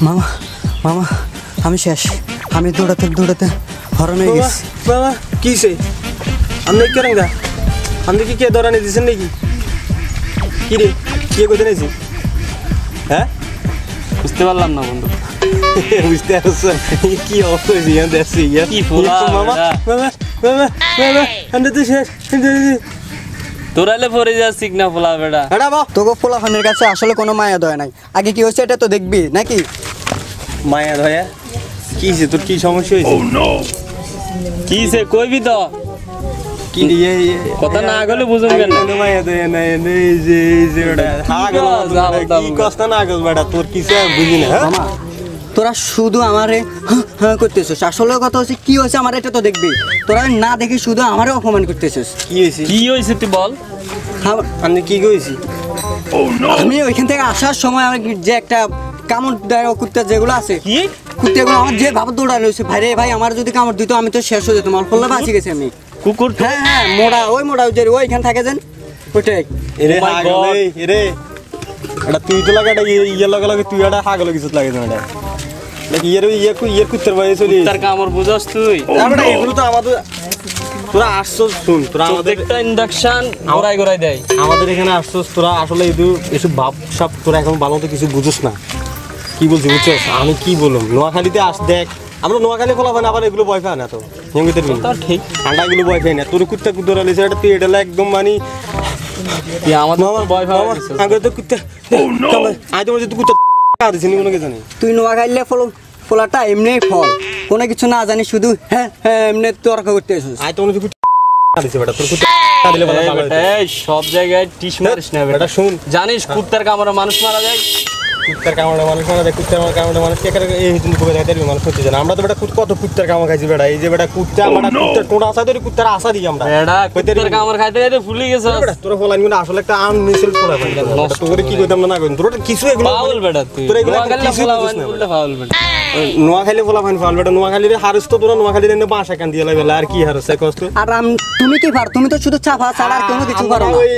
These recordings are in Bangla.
মামা মামা আমি শেষ আমি দৌড়াতে দৌড়াতে হরণ হয়ে বাবা গেছি বাবা কিসে আপনি কি করেন গা আপনি কি কে দৌড়ানি দিয়েছেন নাকি কি রে কে কোথায় নিয়েছি হ্যাঁ বুঝতে পারলাম না বন্ধু বুঝতে পারছ কি অবস্থা হয়েছে ইয়ান দেখছি ইয়ান কি ফোলা মামা এটা। মামা তো শেষ তোরালে পরে যাচ্ছিস না ফোলা বেটা এটা বাহ তোকে পোলাফানের কাছে আসলে কোনো মায়া দয় নাই। আগে কি হয়েছে এটা তো দেখবি নাকি? মায়া ধয়া কি হয়েছে? তোর কি সমস্যা হয়েছে? কি সে কইবি তো? কি কথা না গেলে বুঝুন কেন? কেন মায়া ধয়া নাই এই যে এই যে ওটা হাগল কস, আবল কি কষ্ট না আগল বেটা তোর কিছু আমি বুঝি না হ্যাঁ? তোরা শুধু আমারে হ্যাঁ করতেছিস। আসলে কথা হচ্ছে কি হয়েছে আমার এটা তো দেখবি। তোরা না দেখি শুধু আমারে অপমান করতেছিস। কি হয়েছে? কি হয়েছে তুই বল। আম- কি কইছি? আমি ওইখান থেকে আসার সময় আমার যে একটা কামড় দেয় কুত্তা যেগুলো আছে কি? কুত্তাগুলো আমার যে ভাবে দৌড়ানো হয়েছে ভাই রে ভাই আমার যদি কামড় দিত আমি তো শেষ হয়ে যেতাম। অল্প বাঁচি গেছি আমি। কুকুর হ্যাঁ হ্যাঁ মোড়া ওই মোড়া যে ওইখান থাকে যেন। ওইটাই এরে Oh এরে। এটা তুই তো লাগা এটা ইয়ে লাগা লাগে তুই এটা হাগল কিছু লাগে এটা? নাকি ইয়ের ইয়ে ইয়ের কুত্তার বাইরে চলি তার কামড় বুঝাস তুই? আমরা এগুলো তো আমাদের তোরা আসছস শুন তোরা আমাদের প্রত্যেকটা ইন্ডাকশন গোড়াই গোড়াই দেয়। আমাদের এখানে আসছস তোরা আসলে এদু এসব ভাব সব তোরা এখন ভালো মতো কিছু বুঝোস না। কি বলছি বুঝছস? আমি কি বললাম? নোয়াখালীতে আস দেখ। আমরা নোয়াখালী খোলা হয় না আবার এগুলো ভয় পায় না তো তা ঠিক। ঠান্ডা এগুলো ভয় পায় না। তোর কুত্তা কুত্তা লিছে এটা তুই এটা একদম মানে আমাদের মামা ভয় আগে তো কুত্তা আজ তোমার যদি কুত্তা তুই নোয়া খাইলে ফল ফলাটা এমনি ফল। কোনো কিছু না জানি শুধু হ্যাঁ হ্যাঁ এমনি তর্ক করতে এসেছিস। সব জায়গায় টিস মারিস না বেটা শুন। জানিস কুত্তার কামড়ে মানুষ মারা যায়? কুত্তার কামড়ে মানুষ মারা কুত্তার কামড়ে মানুষ এই হিন্দু কবে দেখাতে মানুষ হচ্ছে জানা। আমরা তো বেটা কুত- কত কুত্তার কামড় খাইছি বেটা এই যে বেটা কুত্তা আমরা কুত্তার টোটা আসা ধরে কুত্তার আশা দিই আমরা। বেটা কুত্তার কামড় খাইতে খাইতে ফুলে গেছে। বেটা তোর ফলাইন কিন্তু আসলে একটা আনমিসেল ফলা ভাই নষ্ট তোর কি কইতাম না না তোর কিছু এগুলো ফাউল বেটা তুই। তোর এগুলো কিছু উল্টা ফাউল বেটা। নোয়াখালী ফলা ফাইন ফাল বেটা নোয়াখালীর হারস তো তোরা নোয়াখালীর এনে বাসা কান দিয়ে লাগবে আর কি হারস কষ্ট আর তুমি কি পার তুমি তো শুধু চাপা ছাড়া আর কোনো কিছু পারো না। ওই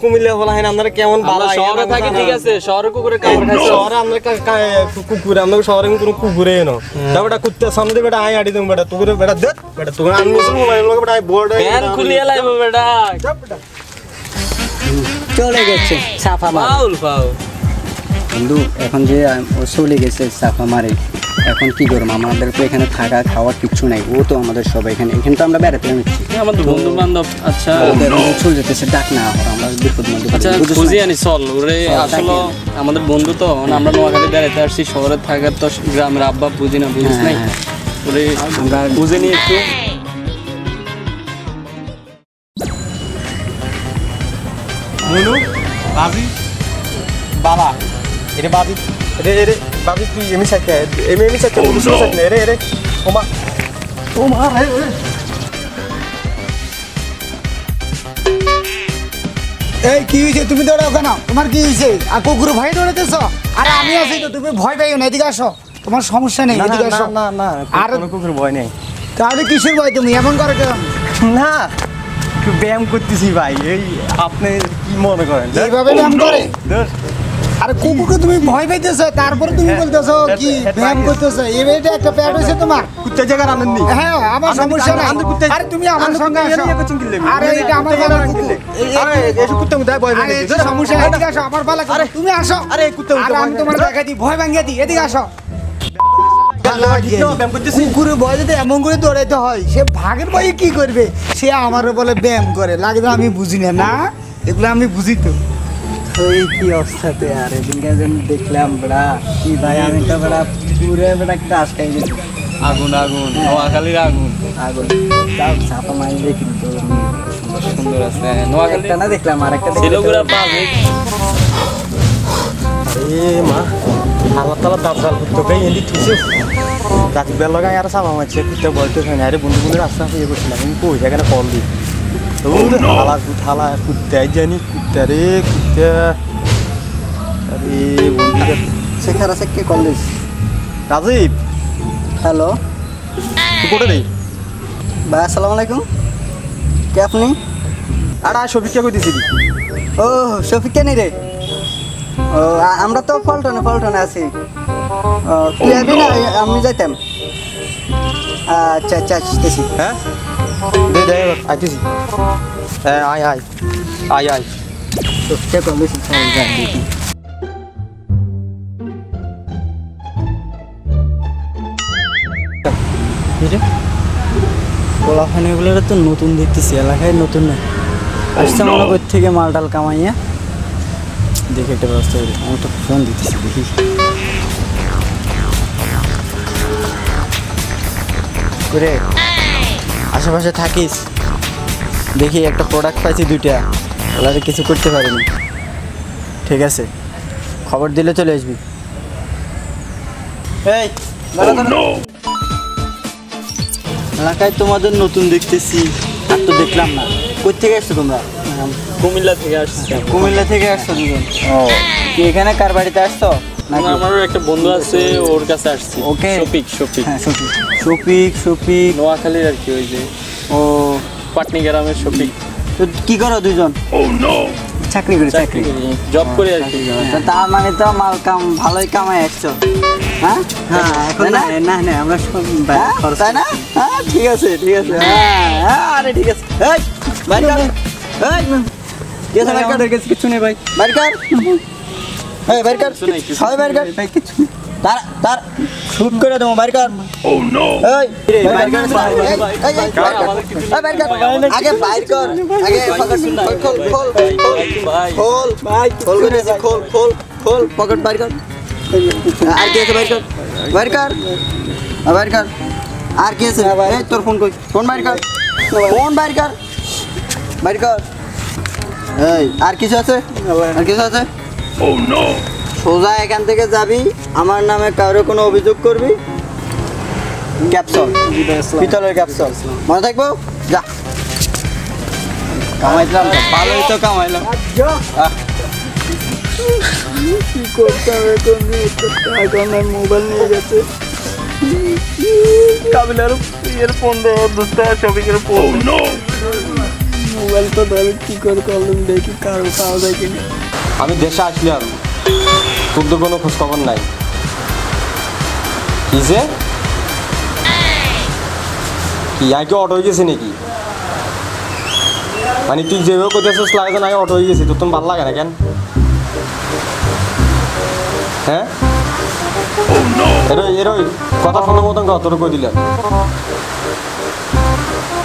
কুমিল্লা ফলা হয় আপনারা কেমন আমরা বালা শহরে থাকি ঠিক আছে শহরে কুকুরের কামড় খাইছে শহরে আমরা কা- কা- কুকুরে আমরা শহরে কোনো কুকুরে এনো তা বেটা কুত্তা সামনে বেটা আই আড়ি দেব বেটা তুকুরে বেটা দেখ বেটা তুকুরে আমি মুসলিম মোবাইল লোক বেটা বোর্ড প্যান খুলিয়ে লাইব বেটা। চলে গেছে চাপা মার। Foul foul. বন্ধু এখন যে ও চলে গেছে চাপা মারে। এখন কি করব? আমাদের তো এখানে থাকা খাওয়ার কিচ্ছু নাই। ও তো আমাদের সবাই এখানে। এখানে তো আমরা বেড়াতে নিচ্ছি আমাদের বন্ধু বান্ধব আচ্ছা। চলে যেতেছে ডাক না আমরা বিপদ মধ্যে আচ্ছা আনি চল। ওরে আসলে আমাদের বন্ধু তো মানে আমরা নোয়াখালী বেড়াতে আসছি শহরে থাকার তো গ্রামের আব্বা বুঝি না বুঝিস হ্যাঁ, নাই? হ্যাঁ। ওরে আমরা বুঝে নিয়ে একটু। মনু বাবি? বাবা এটা বাবি রে রে এমি সাইকে এমি এমি সাইকে মনু শুনে সাইকে রে রে ওমা। ওমা রে রে। এই কি হয়েছে তুমি দৌড়াও কেন তোমার কি হয়েছে আর কুকুর ভয় দৌড়াতেছ আরে আমি আছি তো তুমি ভয় পাইও না এদিকে আসো। তোমার সমস্যা নেই না এদিকে না আসো। না না আর- কুকুর ভয় নেই। তাহলে কিসের ভয় তুমি? এমন করে কেন? না ব্যায়াম করতেছি ভাই। এই আপনি কি মনে করেন? এইভাবে ব্যায়াম করে? ধর। আরে কুকুরকে তুমি ভয় পাইতেছো তারপরে তুমি হ্যাঁ, বলতেছো হ্যাঁ, কি হ্যাঁ, ব্যায়াম। করতেছো এটা একটা প্যাড হয়েছে তোমার। কুত্তা জায়গার আনন্দ হ্যাঁ আমার আমি- সমস্যা আমি আরে তুমি আমার সঙ্গে আসো? আরে এটা আমার কুকুর আরে এসব কুত্তা মুদায় ভয় পাই এটা সমস্যা নাই এদিকে আসো আমার বালা আরে, তুমি আসো। আরে, কুত্তা আমি তোমার দেখাই দিই ভয় ভাঙিয়ে দিই। এদিকে আসো। কুকুরে ভয় যদি এমন করে দৌড়াইতে হয় সে ভাগের ভয়ে কি করবে? সে আমারও বলে ব্যায়াম করে। লাগবে আমি বুঝি না না? এগুলো আমি বুঝি তো। ওই কি অবস্থাতে আর এদিনকে যেন দেখলাম বেড়া কি ভাই আমি তো বেড়া পুরে বেড়া গেছি আগুন আগুন। নোয়াখালীর আগুন। আগুন। তাও চাপা মারি দেখি তো। সুন্দর আছে। নোয়াখালী না দেখলাম আর একটা ছেলেগুলা পাবে। এ মা আমার তালা দাঁত জাল করতে বে এলি থুসে রাতি বেলা লাগাই আর সামা মারছে কুত্তা বলতে হয় না। আরে বন্ধু বন্ধু রাস্তা ইয়ে করছিলাম আমি কই কল দিই। তো হালা কুঠালা কুত্তাই জানি কুত্তা রে কুত্তা। আরে বন্ধু শেখার আছে কে কল দিস রাজীব। হ্যালো তুই কোটে রে? ভাই আসসালামু আলাইকুম। কে আপনি? আর আর শফিককে কই দিছিলি ও শফিক কেন রে? ও আমরা তো ফলটনে ফলটনে আছি। ও, তুই যাবি না? আমি যাইতাম। আচ্ছা আচ্ছা আসতেছি। হ্যাঁ? দে দে এবার আইতেছি হ্যাঁ আয় আয় আয় আয় শফিককে কলেজ দেখি পোলাফানি এগুলো তো নতুন দেখতেছি এলাকায় নতুন না। আসছে মনে কর থেকে মালটাল কামাইয়া। দেখে একটা ব্যবস্থা করি। আমি তো ফোন দিতেছি দেখি। করে আশেপাশে থাকিস। দেখি একটা প্রোডাক্ট পাইছি দুইটা। ওলারে কিছু করতে পারিনি। ঠিক আছে। খবর দিলে চলে আসবি। এই এলাকায় তোমাদের নতুন দেখতেছি। আর তো দেখলাম না। কোথা থেকে আসছো তোমরা? কুমিল্লা থেকে আসছি। কুমিল্লা থেকে আসছো দুজন। ও। এখানে কার বাড়িতে আসছো? আমারও একটা বন্ধু আছে ওর কাছে আসছি। ওকে। শফিক শফিক। হ্যাঁ শফিক। শফিক শফিক। নোয়াখালীর আর কি ওই যে। ও। পাটনি গ্রামের শফিক। তো কি করো দুজন চাকরি করে চাকরি জব করে আর কি। তা তার মানে তো মাল কাম ভালোই কামাই আসছো হ্যাঁ? হ্যাঁ এখন না? না না আমরা সব হ্যাঁ, তাই না? হ্যাঁ ঠিক আছে ঠিক আছে। হ্যাঁ। হ্যাঁ আরে ঠিক আছে। এই বাইর কাছে কিছু নেই ভাই। বাইর কর? এই বাইর কর। কিছু সবাই বাইর কর। তার তার শুট করে দেবো বাইর কর। বাইর কর। এই, বাইর কর। এই, বাইর কর। আগে বাইর কর। আগে পকেট খোল খোল খোল। ভাই। খোল ভাই খোল করে খোল খোল খোল। পকেট বাইর কর। আর কি আছে বাইর কর? বাইর কর। আর বাইর কর। আর কি আছে? এই তোর ফোন কই? ফোন বাইর কর। ফোন বাইর কর। বাইর কর। এই আর কিছু আছে? আর কিছু আছে? সোজা এখান থেকে যাবি আমার নামে কারও কোনো অভিযোগ করবি? ক্যাপসল পিতলের ক্যাপসল মনে থাকব? যা। কামাইলাম তো ভালোই তো কামাইলাম। কি করতাম এখন এখন মোবাইল নিয়ে গেছে কাবিলার ফোন। দুটো ফোন মোবাইল তো ধরে কি করে করলাম দেখি কারও পাওয়া যায় কিনা আমি দেশে আসলাম তোর তো কোনো খোঁজ খবর নাই। কি যে? কি কি অটো হয়ে গেছে নাকি? মানে তুই যেভাবে করতেছিস লাগে নাই অটো হয়ে গেছি তোর তো ভালো লাগে না কেন? হ্যাঁ? এরই এরই কথা শোনার মতন কথা তোর কই দিলাম?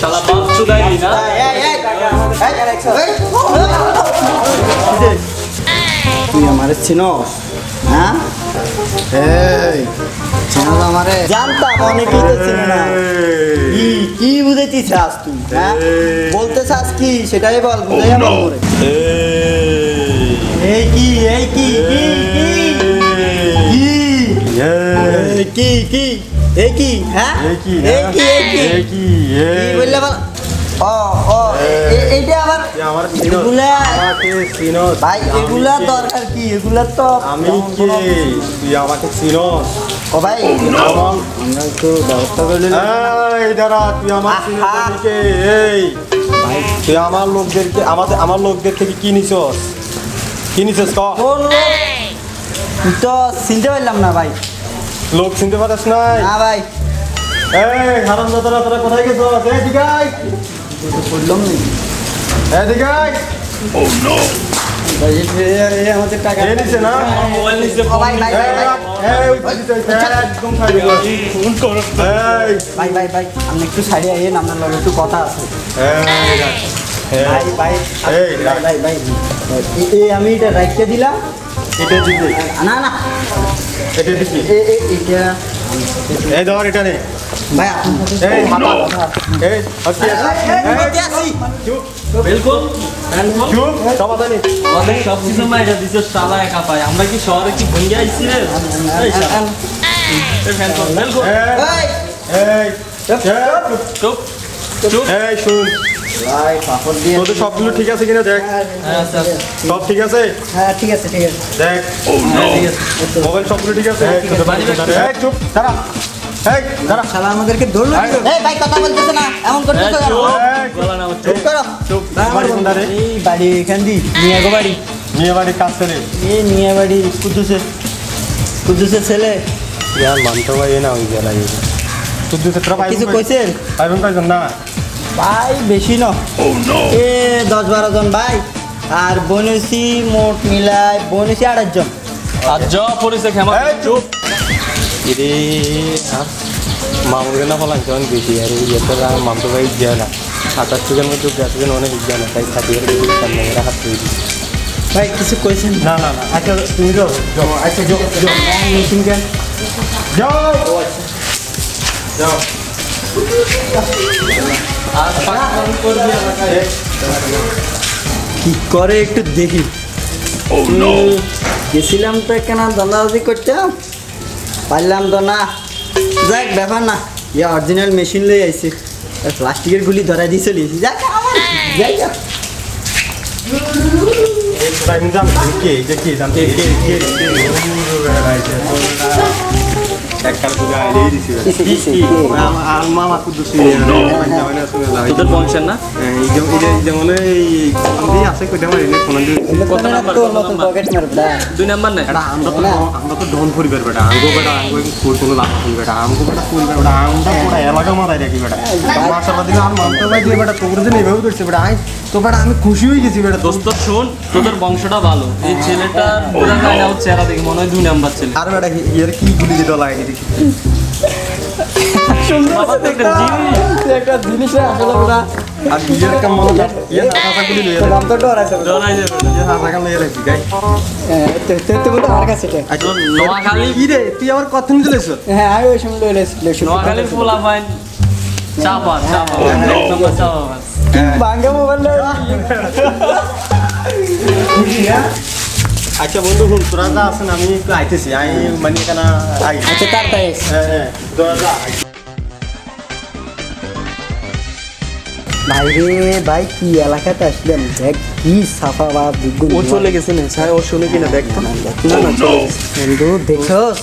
শালা তুই আমার চিনস হ্যাঁ এই আমারে জানতাম অনেকেই চিনে কি কি বুঝেছিস চাস তুই হ্যাঁ বলতে চাস কি সেটাই বল বুঝাই আমার মরে এই কি এই কি কি কি কি এই কি কি এই কি হ্যাঁ? এই কি এই কি এই কি বললে বল? ও ও এইটা আবার আমার চিনো এগুলা আমাকে চিনো ভাই এগুলা দরকার কি? এগুলা তো আমি কে? তুই আমাকে চিনো ও ভাই আমার আমরা একটু ব্যবস্থা করে নিলাম এই দাঁড়া তুই আমার এই। তুই আমার লোকদেরকে আমাদের আমার লোকদের থেকে কি নিছস? কি নিছস কোন লোক? তুই তো চিনতে পারলাম না ভাই। লোক চিনতে পারিস নাই? না ভাই। এই হারাম দাদারা তোরা কোথায় গেছস এই দিগাই। বললাম না এই দিগাই ভাই, এ- এ আমাদের টাকা এই নিছে না? মোবাইল নিচে ও ভাই ভাই ভাই। ভাই ভাই ভাই ভাই আপনি একটু সাইডে আইয়েন আপনার লগে একটু কথা আছে। এই ভাই ভাই। ভাই আমি এটা রাখতে দিলাম। এটা না না। এটা এ এটা। এই ধর এটা নে। ভাই আপনার এই হাতা এই হচ্ছে বলতে বিলকুল চুপ। সব আদানি অনেক সব কিছু মাইরা দিছে শালা একা পায়। আমরা কি শহরে কি ভঙ্গি আইছি রে? এই শালা। এই ফ্যান বিলকুল এই এই। চুপ। চুপ। এই শুন। দিয়ে তোদের সবগুলো ঠিক আছে কিনা? দেখ। হ্যাঁ, সব ঠিক আছে? হ্যাঁ ঠিক আছে ঠিক আছে। দেখ। হ্যাঁ, মোবাইল সবগুলো ঠিক আছে? চুপ দাঁড়া। আমাদেরকে ধরলো কি করে? এই ভাই কথা বলতেছে না। এমন এই, চুপ এই, গলা নামা চুপ চুপ। করো চুপ বাড়ি কোনটা রে? এই বাড়ি এখান দি নিয়ে বাড়ি। নিয়ে বাড়ি কাজ করে এই নিয়ে বাড়ি কুদ্দুসের কুদ্দুসের ছেলে। ইয়ার মানতে ভাই না ওই গেলা কিছু কইছেন? কয়জন? না। ভাই বেশি ন। এ দশ বারো জন ভাই। আর বনেছি মোট মিলাই বনেছি আড়াই জন আর জ পরিছে খেমা চুপ। ইরে আর মামুরে না ফলান যখন বেশি আর ইয়েতে মামতো ভাই যায় না সাতাশ টুকের মধ্যে গ্যাস টুকের অনেক যায় না তাই হাত দিই। ভাই কিছু কইছেন? না না না আচ্ছা তুমি যাও যাও। আচ্ছা যাও মিটিং কেন যাও। যাও। কি করে একটু দেখি গেছিলাম তো কেন দান্দাবাজি করতাম পারলাম তো না যাক ব্যাপার না ইয়ে অরিজিনাল মেশিন লই আইছে প্লাস্টিকের গুলি ধরাই দিয়ে চলে এসেছি যাক যাই যাক কে যে কে আছে কোনো দুই নাম্বার নাই? এটা আমরা তো আমরা তো ডন পরিবার বেটা। আঙ্গো বেটা আঙ্গো কোন কোন লাভ করি বেটা। আঙ্গো বেটা পরিবার বেটা। আমরা পুরা এলাকা মারাই রাখি বেটা। মাশাআল্লাহ দিন আর মানতে ভাই দিয়ে বেটা তোর যে এইভাবে করছে বেটা। আই তো বেটা আমি খুশি হয়ে গেছি বেটা। দোস্ত শোন তোদের বংশটা ভালো। এই ছেলেটা না ওর চেহারা দেখে মনে হয় দুই নাম্বার ছেলে। আর বেটা এর কি গুলি দিতে লাগে দেখি। তো একটা জিনিস। একটা জিনিস আসলে পুরা আর ইয়ের কাম মনে ইয়ে হাসা গুলি লইয়া নাম তো ডর আছে। ইয়ে হাসা কাম লইয়া গাই। তুমি তো কাছে এটা। আচ্ছা নোয়াখালী কি রে তুই নিতে লেছ হ্যাঁ আমি ওই সময় লইলে লইছি নোয়াখালীর পোলা পাইন চাপা চাপা নম্বর চাপা বাস। ভাঙ্গা মোবাইল আচ্ছা বন্ধু শুন তোরা যা আছেন আমি একটু আইতেছি। আমি মানে এখানে আই। আচ্ছা তাড়াতাড়ি আইস। হ্যাঁ হ্যাঁ তোরা যা ভাই রে ভাই কি এলাকাতে আসলাম দেখ কি সাফা বা ও চলে গেছে না ছায় ও শুনে কিনা দেখতো না না বন্ধু দেখছস?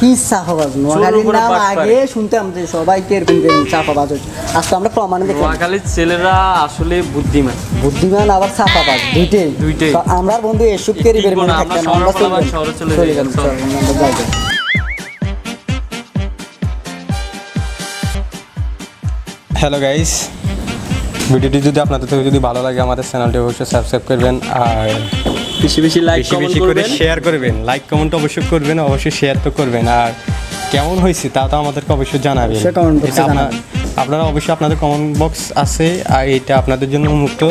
কি চাপাবাজ নোয়াখালীর নাম আগে শুনতাম যে সবাই এরকম চাপাবাজ হচ্ছে। আজ তো আমরা প্রমাণ দেখলাম। নোয়াখালীর ছেলেরা আসলে বুদ্ধিমান। বুদ্ধিমান আবার চাপাবাজ দুইটাই। দুইটাই। আমরা বন্ধু এসব কেরি বের কি মনে থাকতাম আমরা চলে গেলাম। আমরা যাই। হ্যালো গাইস ভিডিওটি যদি আপনাদের থেকে যদি ভালো লাগে আমাদের চ্যানেলটি অবশ্যই সাবস্ক্রাইব করবেন আর বেশি বেশি লাইক বেশি বেশি করে শেয়ার করবেন। লাইক কমেন্ট অবশ্যই করবেন অবশ্যই শেয়ার তো করবেন। আর কেমন হয়েছে তা তো আমাদেরকে অবশ্যই জানাবেন। আপনার- জানাবেন। আপনারা অবশ্যই আপনাদের কমেন্ট বক্স আছে আর এটা আপনাদের জন্য উন্মুক্ত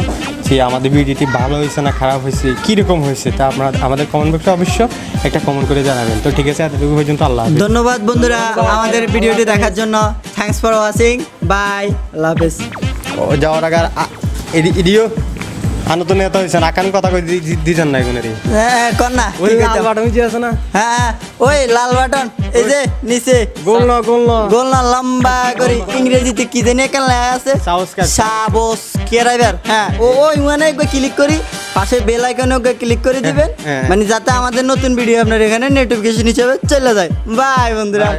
যে আমাদের ভিডিওটি ভালো হয়েছে না খারাপ হয়েছে কীরকম হয়েছে তা আপনারা আমাদের কমেন্ট বক্সে অবশ্য একটা কমেন্ট করে জানাবেন। তো ঠিক আছে এতটুকু পর্যন্ত আল্লাহ ধন্যবাদ বন্ধুরা আমাদের ভিডিওটি দেখার জন্য। থ্যাঙ্কস ফর ওয়াচিং বাই আল্লাহ হাফেজ। যাওয়ার আগে নেতা হয়েছেন। আকান কথা কই দি- দি- না হ্যাঁ কর না ওই কি লাল বাটন যে আছে না? হ্যাঁ ওই লাল বাটন এই যে নিচে। গোল না গোল না। গোল না লম্বা করে ইংরেজিতে কি জানি একটা লেখা আছে। Subscribe. সাবস্ক্রাইবার হ্যাঁ ও ওই মানে একবার ক্লিক করি পাশে বেল আইকনে ওকে ক্লিক করে দিবেন। হ্যাঁ। মানে যাতে আমাদের নতুন ভিডিও আপনার এখানে নোটিফিকেশন হিসেবে চলে যায়। বাই বন্ধুরা।